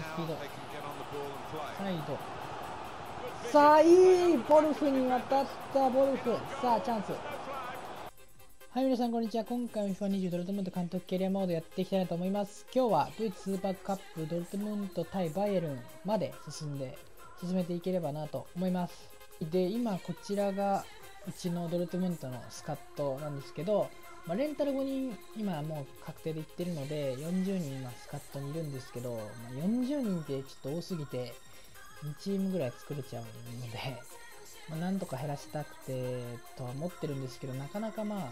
スピードサイドさあいいボルフに渡ったボルフ。さあチャンス。はい皆さんこんにちは。今回も FIFA20 ドルトムント監督キャリアモードやっていきたいなと思います。今日はドイツスーパーカップドルトムント対バイエルンまで進んで進めていければなと思います。で今こちらがうちのドルトムントのスカットなんですけどまあ、レンタル5人今もう確定でいってるので40人今スカットにいるんですけど、まあ、40人ってちょっと多すぎて2チームぐらい作れちゃうので、まあ、なんとか減らしたくてとは思ってるんですけどなかなかまあ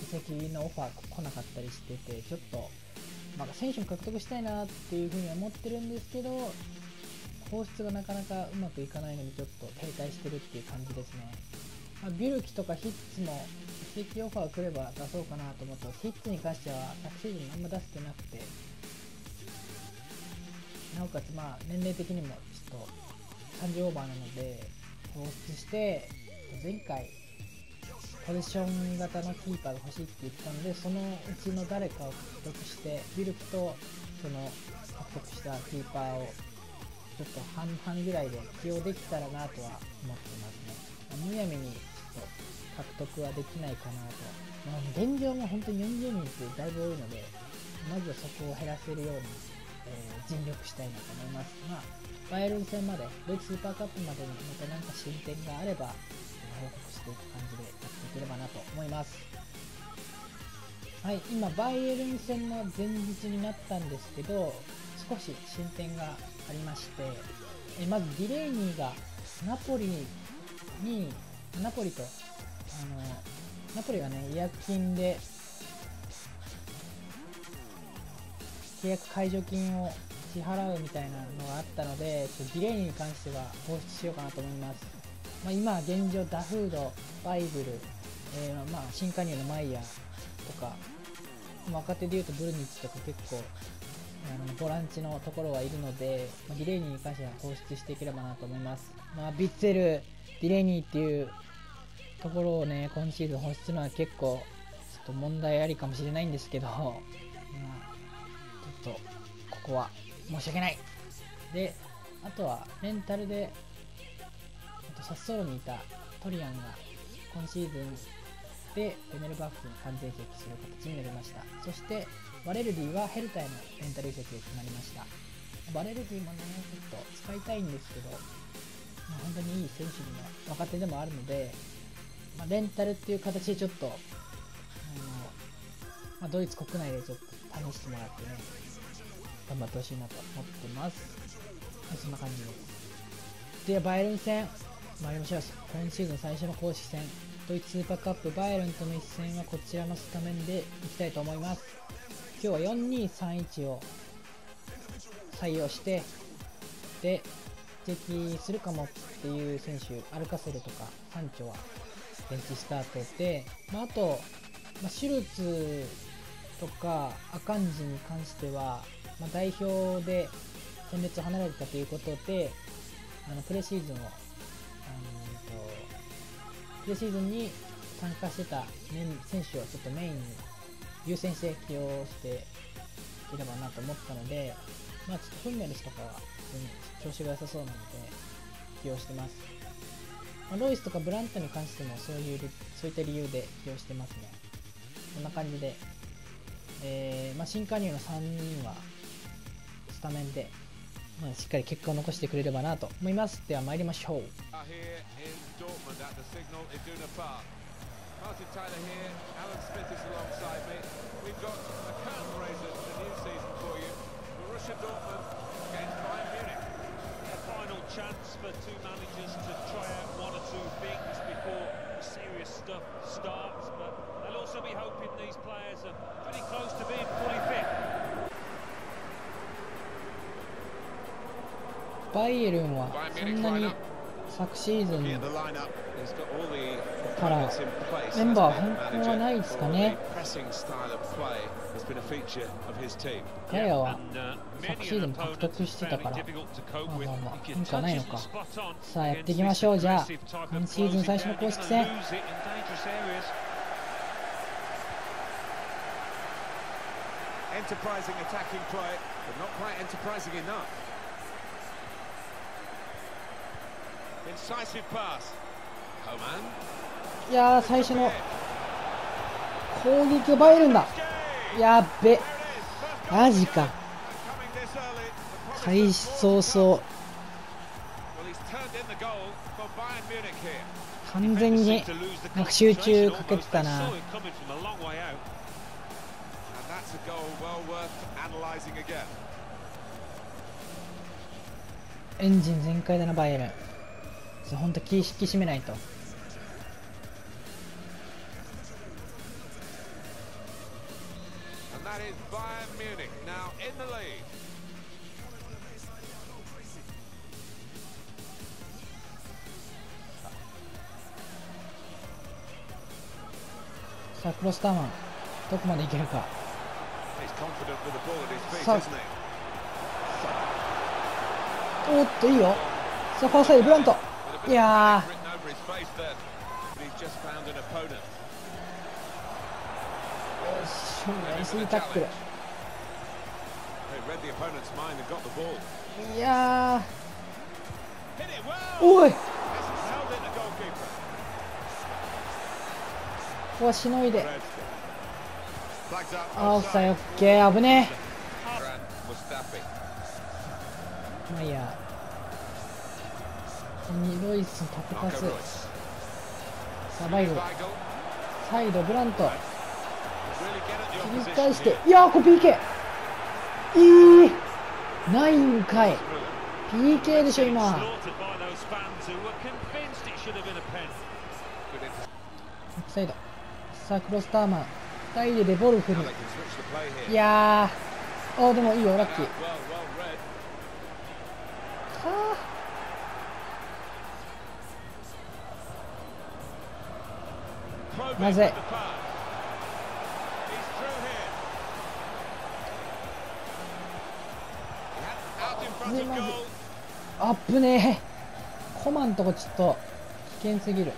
移籍のオファー来なかったりしててちょっと、まあ、選手も獲得したいなっていうふうに思ってるんですけど放出がなかなかうまくいかないのにちょっと停滞してるっていう感じですね、まあ、ビルキとかヒッツも移籍オファー来れば出そうかなと思ってヒッツに関しては昨シーズンあんま出せてなくて。なおかつまあ年齢的にもちょっと30オーバーなので放出して前回ポジション型のキーパーが欲しいって言ったのでそのうちの誰かを獲得してビルクとその獲得したキーパーをちょっと半々ぐらいで起用できたらなとは思ってますね。むやみにちょっと獲得はできないかなと、まあ、現状も本当に40人ってだいぶ多いのでまずはそこを減らせるようにえー、尽力したいなと思います。まあ、バイエルン戦まで、ドイツスーパーカップまでにまた何か進展があれば、報告していく感じでやっていければなと思います。はい、今、バイエルン戦の前日になったんですけど、少し進展がありまして、えまずディレイニーがナポリに、ナポリと、あの、ナポリがね、違約金で契約解除金を支払うみたいなのがあったので、ちょっとディレイに関しては放出しようかなと思います。まあ、今、現状、ダフード、バイブル、えー、まあ、新加入のマイヤーとか、若手でいうとブルニッチとか結構、あのボランチのところはいるので、まあ、ディレイニーに関しては放出していければなと思います。まあ、ビッツェル、ディレイニーっていうところをね、今シーズン放出するのは結構、ちょっと問題ありかもしれないんですけど、まあちょっとここは申し訳ないであとはレンタルでサッソロにいたトリアンが今シーズンでベネルバッフに完全移籍する形になりましたそしてバレルディはヘルタへのレンタル移籍が決まりましたバレルディもねちょっと使いたいんですけど、まあ、本当にいい選手にも若手でもあるので、まあ、レンタルっていう形でちょっとあの、まあ、ドイツ国内でちょっと試してもらってね頑張ってほしいなと思ってます。はい、そんな感じです。では、バイエルン戦、参りましょう。今シーズン最初の公式戦、ドイツスーパーカップバイエルンとの一戦はこちらのスタメンでいきたいと思います。今日は4231を採用して、で、敵するかもっていう選手、アルカセルとかサンチョはベンチスタートで、まあ、あと、まあ、シュルツとかアカンジに関しては、まあ、代表で戦列を離れたということであのプレシーズンをあのプレシーズンに参加してた選手をちょっとメインに優先して起用していければなと思ったので、まあ、ちょっとフンメルスとかは調子が良さそうなので起用してます。まあ、ロイスとかブラントに関してもそういうそういった理由で起用してますね。こんな感じで、えーまあ、新加入の3人はスタメンで、まあ、しっかり結果を残してくれればなと思います。では参りましょう。Martin Tyler here, Alan Smith is alongside. two managers to try out one or two things before the serious stuff starts, but they'll also be hoping these players are pretty close to being fully fit. バイエルンはそんなに 昨シーズンからメンバー変更はないですかね。ややは昨シーズン獲得してたから、まあまあまあ、変化ないのか。さあやっていきましょう、じゃあ、今シーズン最初の公式戦。enterprising attacking play, but not quite enterprising enough. いや最初の攻撃を奪えるんだ。やっべ。マジか。開始早々。完全に集中かけてたな。エンジン全開だなバイエル。ンち本当気引き締めないと。さあクロスターマンどこまで行けるか。おっといいよ。さあフーサイドブラント。いやー。いやおい。こしのいで。アオサイオッケー危ねえ。まあいいや。ミロイス縦パス。サバイルサイドブラント。切り返していやーここ PK いい。ナインかい PK でしょ今。サイド。サあクロスターマン。2人でボルフに。いやー。あでもいいよラッキー。はあ。まずいあっぶねえ。コマンとこちょっと危険すぎる。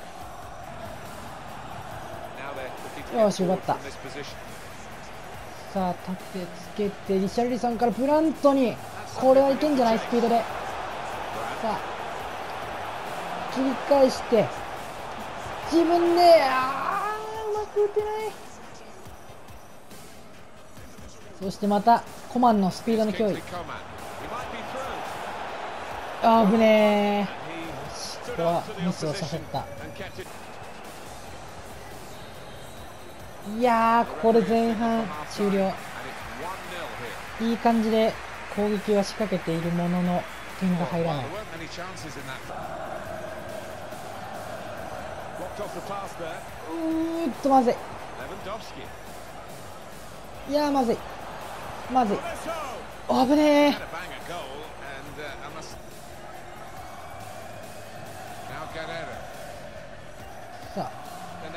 よし奪った。さあ立てつけてリシャルリさんからプラントにこれはいけんじゃない？スピードで。さあ切り返して自分でああく打てない。そしてまたコマンのスピードの脅威.あーぶね He ここはミスをさせた。いやーここで前半終了。And it's 1-0 here. いい感じで攻撃は仕掛けているものの点が入らないうーっとまずい。いやまずい。まずい。危ねえさ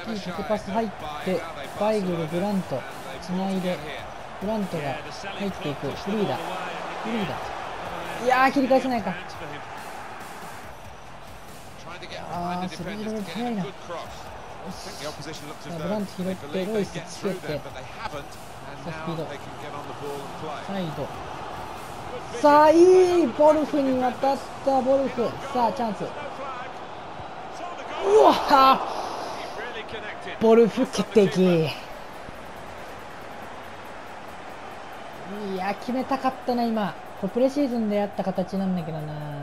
あいい縦パス入ってバイブルブラント。つないでブラントが入っていく。フリーだ。フリーだ。いやー切り返せないか。あー、それでも早いな。よし。さあ、ブラント拾って、ロイスつけて。さあ、スピード。サイド。さあ、いいボルフに渡ったボルフ。さあ、チャンス。うわぁボルフ決定機。いや、決めたかったな、今。これプレシーズンでやった形なんだけどな。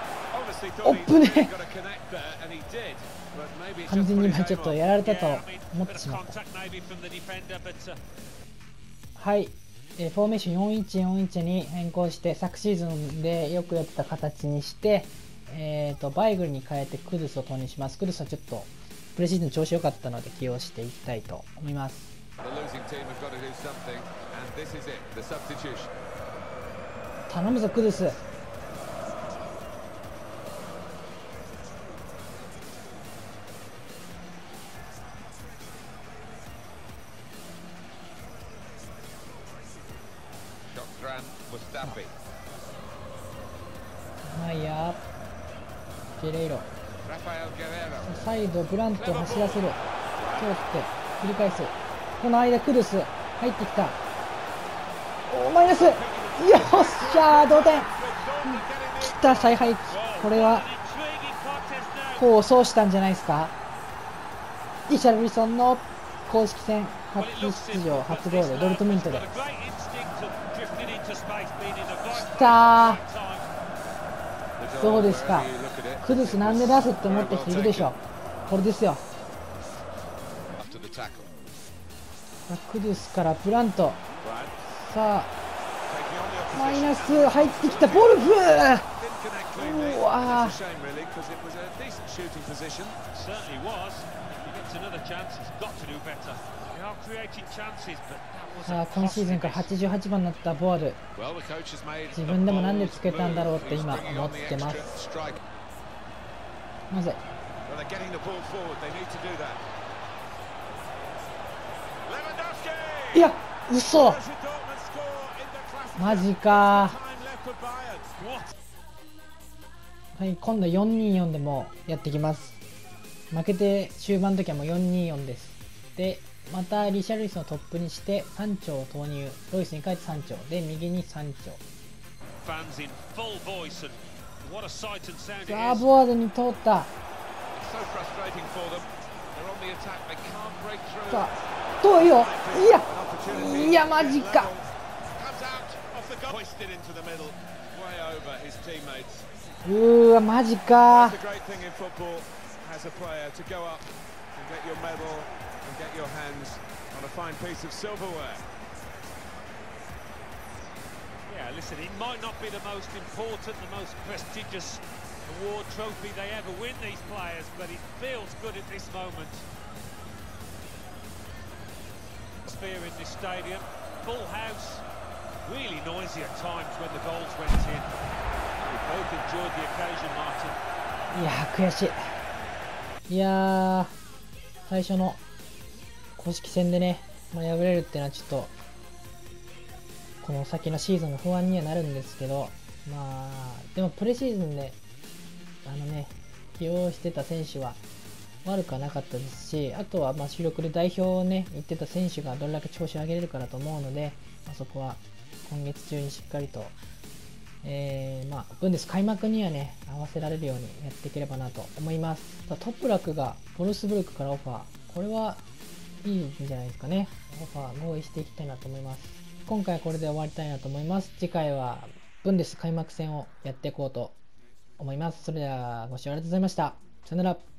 おっぶで完全に今ちょっとやられたと思ってしまった。はい。えフォーメーション4141に変更して昨シーズンでよくやった形にして、えー、とバイグルに変えてクルスを投入します。クルスはちょっとプレシーズン調子良かったので起用していきたいと思います。頼むぞクルス。ブラント走らせる。通って繰り返す。この間クルス入ってきた。おマイナス。よっしゃ同点。来た再配。置これは功を奏したんじゃないですか。イシャルリソンの公式戦初出場初ゴールドルトムントで。来たどうですか？クルスなんで出すって思ってきているでしょう。これですよ。バですからプラント。さあマイナス入ってきたボルフ。うわあ今シーズンから88番になったボール。自分でもなんでつけたんだろうって今思ってます。なぜ they're はい、今度424でもやってきます。負けて終盤の時はもう424です。でまたリシャルリスのトップにして3丁を投入。ロイスに帰って3丁。で右に3丁。ザーボワードに通った。so frustrating for them. They're on the attack. They can't break through. さあどうよいや An opportunity いや to マ get ジか level. Comes out off the goal. Hoisted into the middle. Way over his teammates. うーわマジか That's the great thing in football as a player to go up and get your medal and get your hands on a fine piece of silverware. Yeah, listen, it might not be the most important, the most prestigious award trophy they ever win, these players, but it feels good at this moment. Sphere in this stadium, full house, really noisy at times when the goals went in. We both enjoyed the occasion, Martin. いやー悔しいいやー最初の公式戦でね、まあ、敗れるっていうのはちょっとこの先のシーズンが不安にはなるんですけどまあでもプレシーズンであのね起用してた選手は悪くはなかったですしあとはま主力で代表をね言ってた選手がどれだけ調子を上げれるかだと思うので、まあ、そこは今月中にしっかりとえーまあ、ブンデス開幕にはね、合わせられるようにやっていければなと思います。トップラクがボルスブルクからオファー。これはいいんじゃないですかね。オファー合意していきたいなと思います。今回はこれで終わりたいなと思います。次回はブンデス開幕戦をやっていこうと思います。それではご視聴ありがとうございました。さよなら。